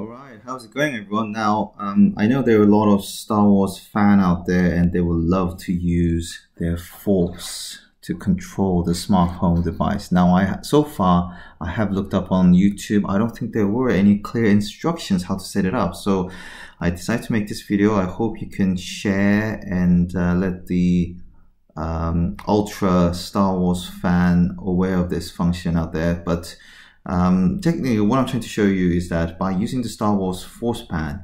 All right, how's it going, everyone? Now, um, I know there are a lot of Star Wars fan out there, and they would love to use their Force to control the smart home device. Now, I so far I have looked up on YouTube. I don't think there were any clear instructions how to set it up. So, I decided to make this video. I hope you can share and uh, let the um, ultra Star Wars fan aware of this function out there. But um, technically, what I'm trying to show you is that by using the Star Wars Force Band,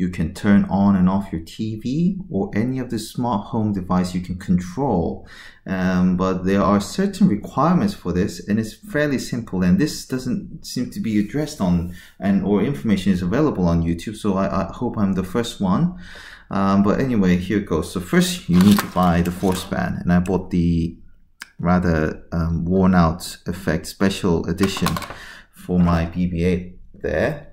you can turn on and off your TV or any of the smart home device you can control. Um, but there are certain requirements for this, and it's fairly simple. And this doesn't seem to be addressed on and or information is available on YouTube. So I, I hope I'm the first one. Um, but anyway, here it goes. So first, you need to buy the Force Band, and I bought the rather um, worn out effect special edition for my BB-8 there.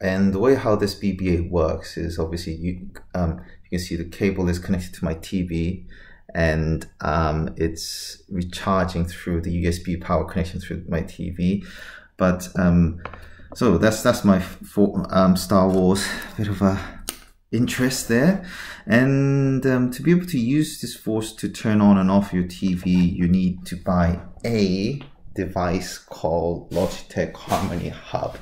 And the way how this BB-8 works is obviously you um, you can see the cable is connected to my TV and um, it's recharging through the USB power connection through my TV. But um, so that's that's my for, um, Star Wars bit of a interest there. And um, to be able to use this force to turn on and off your TV, you need to buy a device called Logitech Harmony Hub.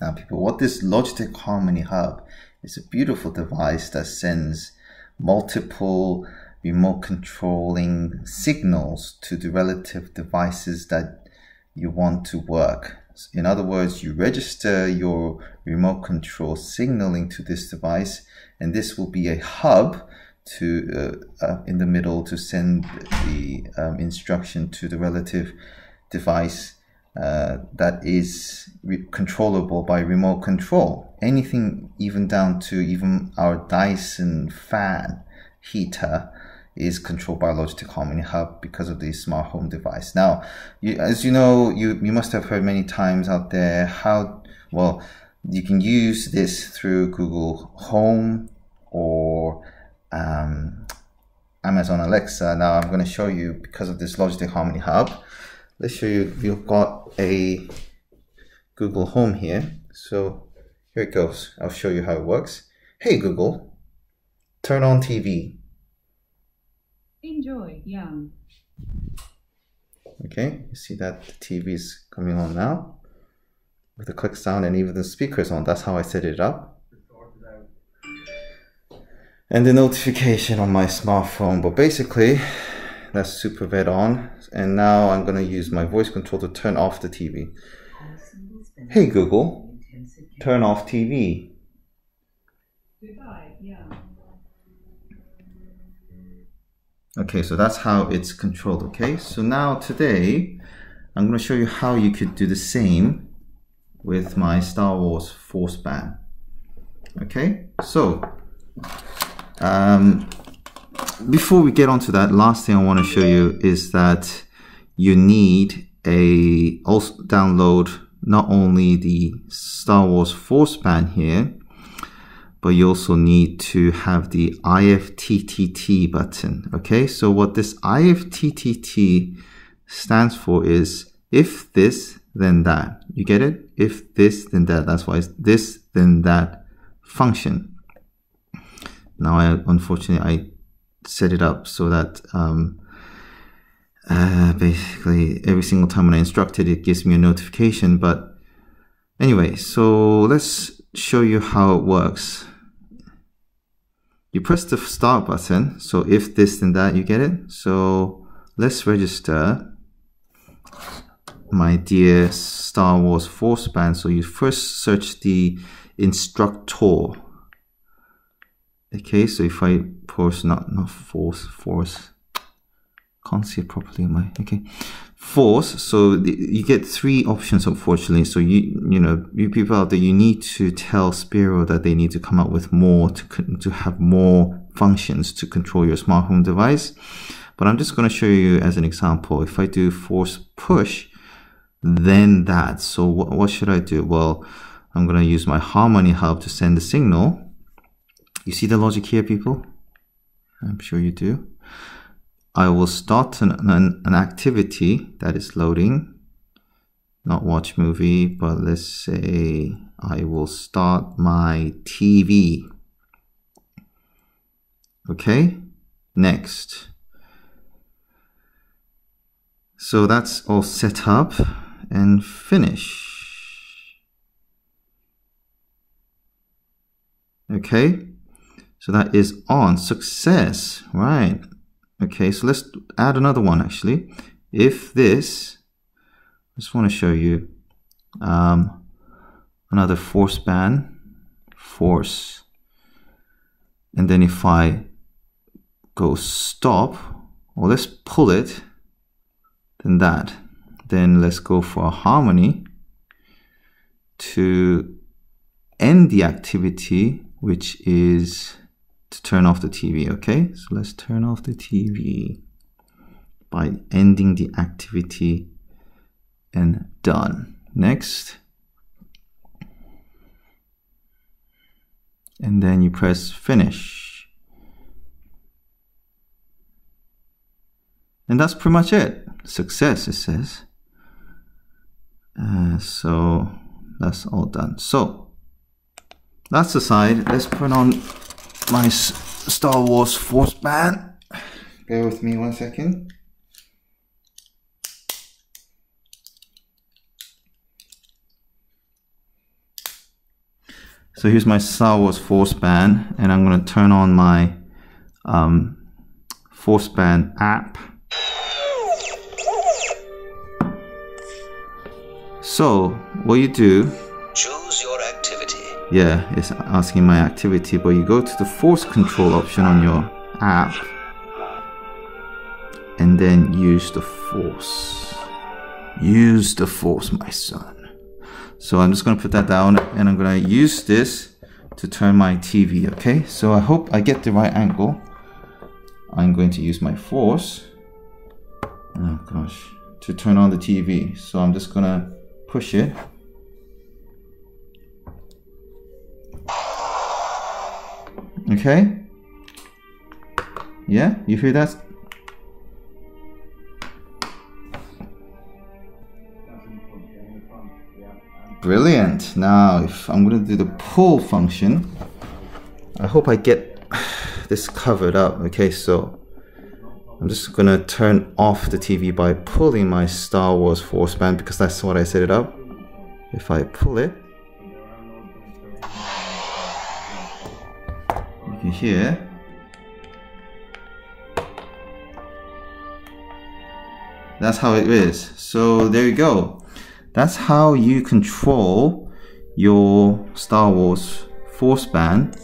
Now, people, what this Logitech Harmony Hub is a beautiful device that sends multiple remote controlling signals to the relative devices that you want to work. In other words, you register your remote control signaling to this device, and this will be a hub to uh, uh, in the middle to send the um, instruction to the relative device uh, that is controllable by remote control. Anything even down to even our Dyson fan heater is controlled by Logitech Harmony Hub because of the smart home device. Now, you, as you know, you, you must have heard many times out there how, well, you can use this through Google Home or um, Amazon Alexa. Now I'm going to show you because of this Logitech Harmony Hub. Let's show you, you've got a Google Home here. So here it goes. I'll show you how it works. Hey Google, turn on TV. Enjoy Young. Okay, you see that the TV is coming on now with the click sound and even the speakers on. That's how I set it up and the notification on my smartphone. But basically, that's super SuperVet on. And now I'm gonna use my voice control to turn off the TV. Hey Google, turn off TV. Okay, so that's how it's controlled, okay? So now today, I'm gonna show you how you could do the same with my Star Wars Force Band. Okay, so um, before we get on to that, last thing I want to show you is that you need a also download not only the Star Wars Force Band here, but you also need to have the IFTTT button. Okay, so what this IFTTT stands for is if this, then that. You get it? If this, then that. That's why it's this, then that function. Now, I unfortunately I set it up so that um, uh, basically every single time when I instruct it, it gives me a notification. But anyway, so let's show you how it works. You press the start button. So if this, then that, you get it. So let's register my dear Star Wars Force Band. So you first search the instructor Okay, so if I force, not not force, force, can't see it properly. Am I okay? Force. So you get three options, unfortunately. So you you know you people out there, you need to tell Sphero that they need to come up with more to to have more functions to control your smart home device. But I'm just going to show you as an example. If I do force push, then that. So what, what should I do? Well, I'm going to use my Harmony Hub to send the signal you see the logic here, people? I'm sure you do. I will start an, an, an activity that is loading. not watch movie, but let's say I will start my TV. Okay, next. So that's all set up and finish. Okay, so that is on success, right? Okay, so let's add another one actually. If this, I just want to show you um, another force band, force, and then if I go stop, or let's pull it, then that. Then let's go for harmony to end the activity, which is to turn off the TV, okay? So let's turn off the TV by ending the activity and done. Next. And then you press finish. And that's pretty much it. Success, it says. Uh, so that's all done. So that's the side. Let's put on my Star Wars Force Band. Bear with me one second. So here's my Star Wars Force Band, and I'm going to turn on my um, Force Band app. So what you do? Yeah, it's asking my activity, but you go to the Force Control option on your app, and then use the Force. Use the Force, my son. So I'm just going to put that down and I'm going to use this to turn my TV, okay? So I hope I get the right angle. I'm going to use my force, oh gosh, to turn on the TV. So I'm just going to push it. Okay? Yeah, you hear that? Brilliant. Now, if I'm going to do the pull function, I hope I get this covered up. Okay, so I'm just going to turn off the TV by pulling my Star Wars Force Band because that's what I set it up. If I pull it, can hear that's how it is. So there you go. That's how you control your Star Wars Force Band,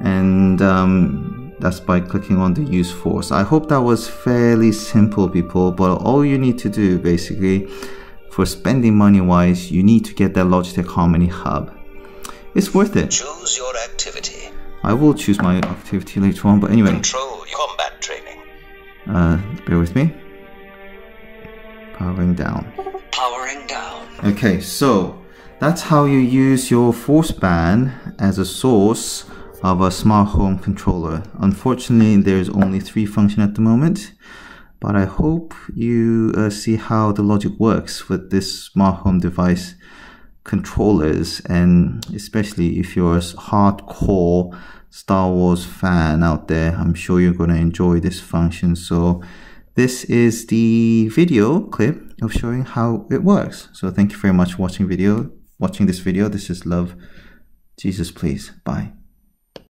and um, that's by clicking on the Use Force. I hope that was fairly simple, people. But all you need to do, basically, for spending money wise, you need to get that Logitech Harmony Hub. It's worth it. Choose your activity. I will choose my activity later on, but anyway. Control combat training. Uh, bear with me. Powering down. Powering down. Okay, so that's how you use your force band as a source of a smart home controller. Unfortunately, there's only three function at the moment, but I hope you uh, see how the logic works with this smart home device controllers and especially if you're a hardcore Star Wars fan out there, I'm sure you're going to enjoy this function. So this is the video clip of showing how it works. So thank you very much for watching video, watching this video. This is love. Jesus, please. Bye.